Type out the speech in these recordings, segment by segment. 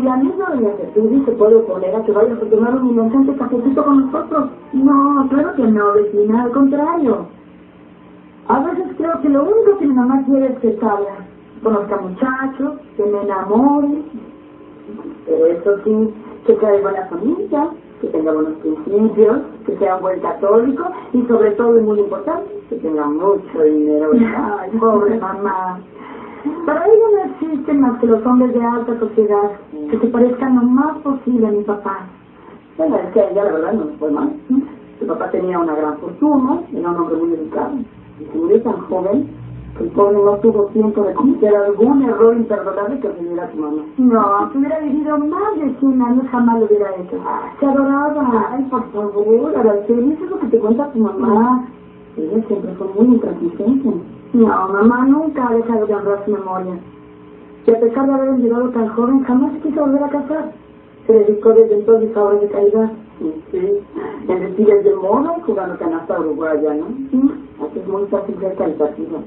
doña Gertrudis se puede oponer a que vayas a tomar un inocente cafecito con nosotros. No, claro que no, vecina, al contrario. A veces creo que lo único que mi mamá quiere es que salga, conozca muchachos, que me enamore. Pero eso sí, que sea de buena familia, que tenga buenos principios, que sea un buen católico y sobre todo, y muy importante, que tenga mucho dinero. Ay, pobre mamá. Para ella no existen más que los hombres de alta sociedad que se parezcan lo más posible a mi papá. Bueno, es que a ella la verdad no fue mal. Su papá tenía una gran fortuna, era un hombre muy educado. Y se murió tan joven que el pobre no tuvo tiempo de cometer algún error imperdonable que ofendiera a su mamá. No, si hubiera vivido más de 100 años jamás lo hubiera hecho. Se adoraba. Ay, por favor, Araceli, eso es lo que te cuenta tu mamá. Ella siempre fue muy intransigente. No, mamá nunca ha dejado de honrar su memoria. Y a pesar de haber llegado tan joven, jamás se quiso volver a casar. Se dedicó desde entonces a obras de caridad. Sí. En desfiles de moda y jugando canasta uruguaya, ¿no? ¿Sí? Así es muy fácil ser caritativa.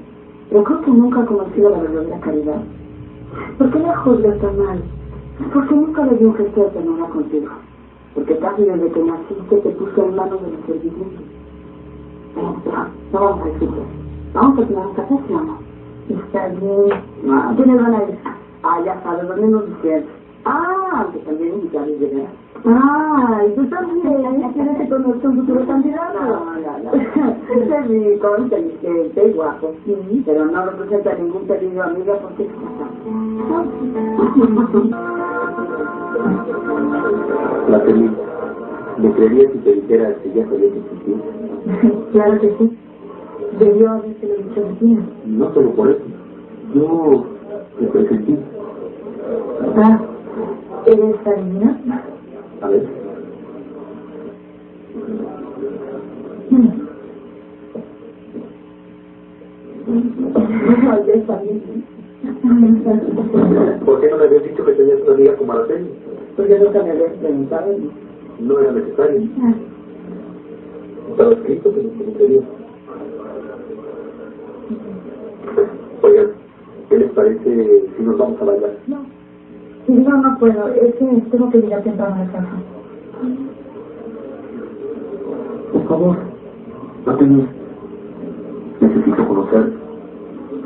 Pero creo que nunca ha conocido la verdadera caridad. ¿Por qué la juzgas tan mal? Porque nunca le dio un gesto de ternura contigo. Porque casi desde que naciste te puso en manos de los pero no vamos a. Vamos a tomar un café, ¿sí o no? Está bien. Ah, ¿Quiénes van a ir? Ah, ya sabes, los mismos diciendo. Ah, aunque también invitarles de veras. Ah, y tú también. ¿Quieres que conozca un futuro candidato? No, no, no. Es rico, inteligente y guapo. Sí, pero no representa ningún peligro, amiga, porque es La feliz. ¿Me creerías si te dijera que ya sabía que existía? claro que sí. Debió haberte lo dicho vecino. No solo por eso. Yo te presenté. Ah, ¿eres adivina? A ver. Mm. Bien. ¿Por qué no me habías dicho que tenías una amiga como Araceli? Porque nunca me habías preguntado. No era necesario. Ah, Estaba escrito, pero no quería. Parece si nos vamos a bailar? No. Sí, no, no puedo. Es que tengo que llegar temprano a la casa. Por favor, no te niegues. Necesito conocer,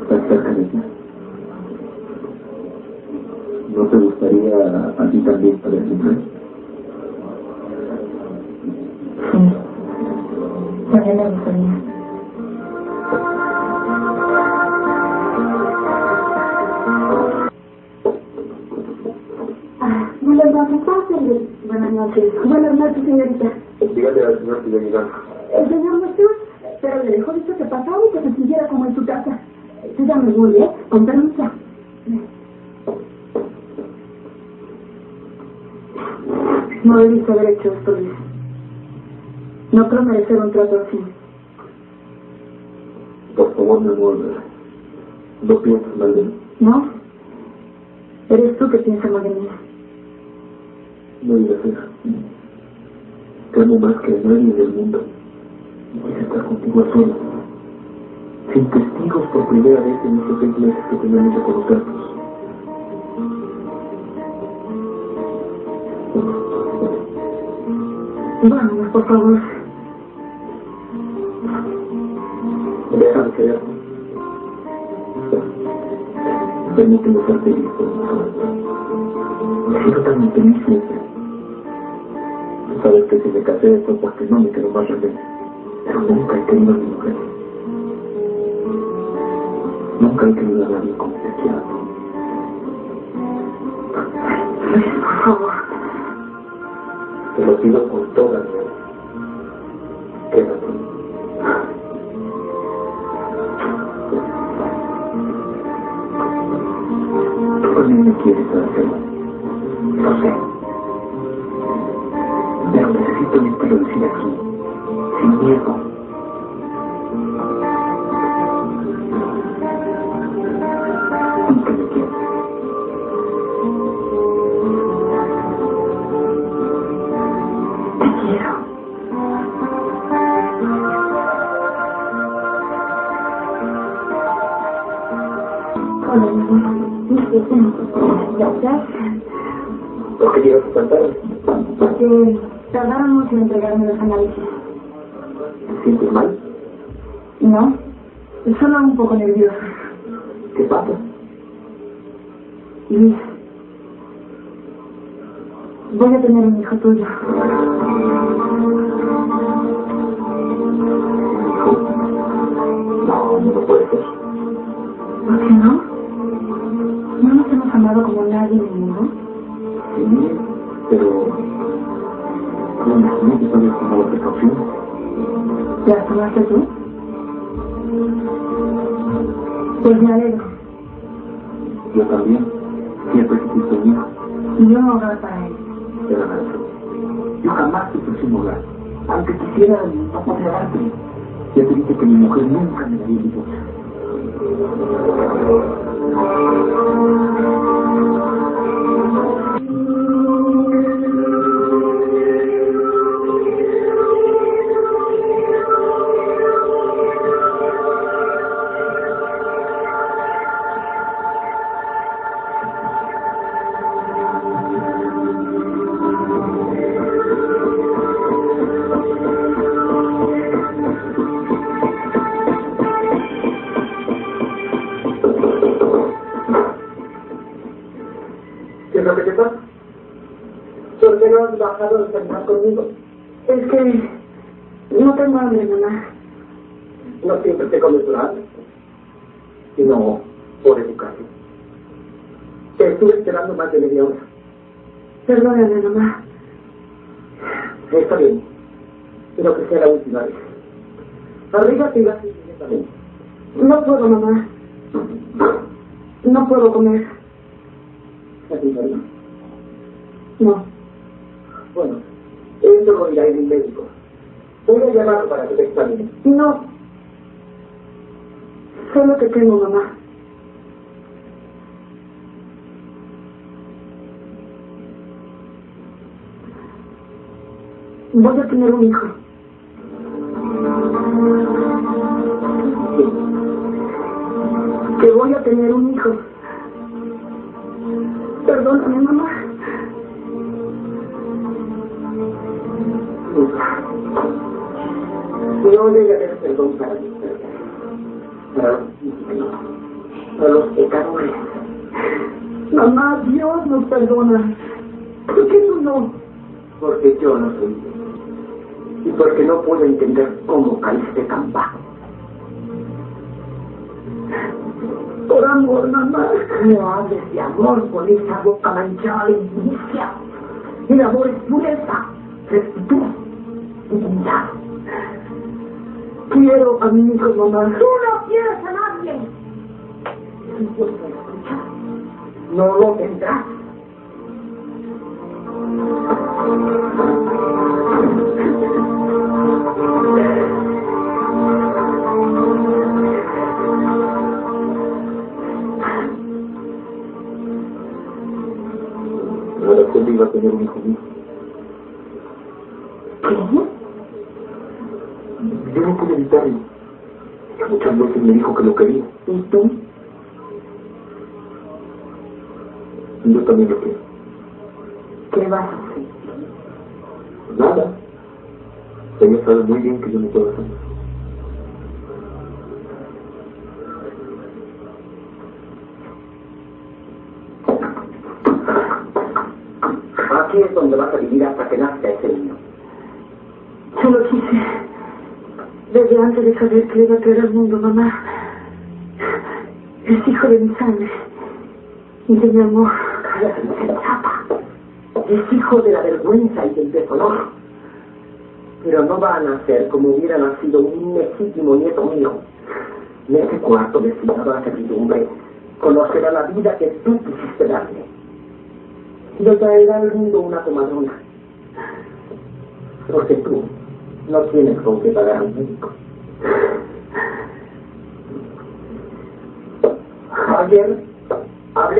estar cerca de ti. ¿No te gustaría a ti también saber siempre? Sí. También me gustaría. Pasaba y que se sintiera como en su casa. Yo ya me voy, ¿eh? Con permiso. No debiste haber hecho esto, Luis. No creo merecer un trato así. Por favor, mi amor, no pienses mal de mí. ¿No? Eres tú que piensas mal de mí. No digas eso. Te amo más que nadie del mundo. Y estar contigo a solas. Sin testigos por primera vez en estos seis meses que tenemos de conocernos. Vámonos, por favor. Deja de quererte. Permíteme ser feliz. He sido tan infeliz sabes que si me casé fue porque no me quedó más remedio. Pero nunca he querido a mi mujer. Nunca he querido a nadie como te quiero. a ti. Luis, por favor. Te lo pido con toda mi alma. Quédate. Tú también me quieres, Araceli. Lo sé. Pero necesito irte decir aquí, sin miedo. ¿Por qué llegas tan tarde? Porque tardaron mucho en entregarme los análisis. ¿Te sientes mal? No, solo un poco nerviosa. ¿Qué pasa? Luis, voy a tener un hijo tuyo. No, no puede ser. Nadie el mundo? Sí, pero... No me imaginé que habías tomado precaución. ¿Ya tomaste tú? Pues me alegro. Yo también. Siempre quisiste un hijo. Y yo no hogar para él. Nada. Yo jamás te puse un hogar. Aunque quisiera, no podría darte. Ya te dije que mi mujer nunca me daría divorcio. No conmigo? Es que no tengo hambre, mamá. No siempre te comes hambre, sino por educación. Te estuve esperando más de media hora. Perdóname, mamá. Está bien, pero que sea la última vez. Arriba te irás inmediatamente. No puedo, mamá. No puedo comer. ¿Así no? No. Bueno, lo dirá el médico. Voy a llamarlo para que te examine. No. Solo que tengo, mamá. Voy a tener un hijo. Que voy a tener un hijo. Mamá, Dios nos perdona. ¿Por qué tú no? Porque yo no soy Dios. Y porque no puedo entender cómo caíste tan bajo. Por amor, mamá. No hables de amor con esa boca manchada de injusticia. El amor es pureza, rectitud y dignidad. Quiero a mi hijo, mamá. Tú no quieres a nadie. Escuchar, no lo tendrás. Usted iba a tener un hijo mío. ¿Qué? Yo no pude evitarlo. Muchas veces me dijo que lo quería. ¿Y tú? Y yo también lo quiero. ¿Qué vas a hacer? Nada. Ella sabe muy bien que yo no puedo hacer. Aquí es donde vas a vivir hasta que nazca ese niño. Yo lo quise. Desde antes de saber que iba a traer al mundo, mamá. Es hijo de mi sangre. Y de mi amor. Cállate, insensata. Es hijo de la vergüenza y del deshonor. Pero no va a nacer como hubiera nacido un legítimo nieto mío. En ese cuarto destinado a la servidumbre, conocerá la vida que tú quisiste darle. Y le traerá al mundo una comadrona. Porque tú no tienes con qué pagar a un médico. Ayer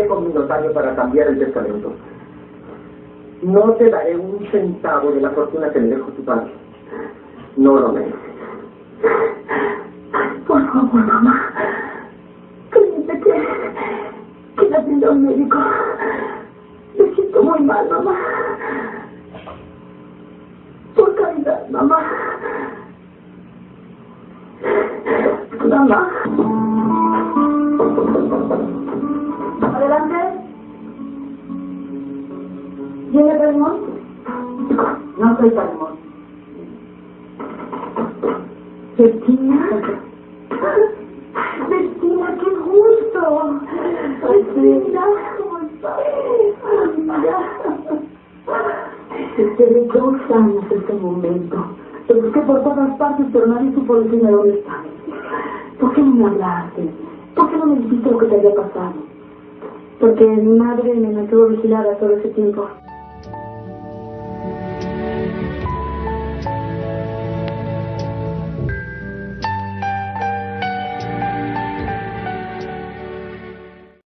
con mi notario para cambiar el testamento. No te daré un centavo de la fortuna que me dejó tu padre. No lo mereces. Por favor, mamá. Permite que, que la atienda un médico. Me siento muy mal, mamá. ¿Viene Raymond? No soy Raymond. ¿Cristina? Cristina, qué gusto. Cristina, ¿cómo estás? Desde dos años este momento. Te busqué por todas partes, pero nadie supo decirme dónde estás. ¿Por qué no me hablaste? ¿Por qué no me dijiste lo que te había pasado? Porque mi madre me mantuvo vigilada todo ese tiempo.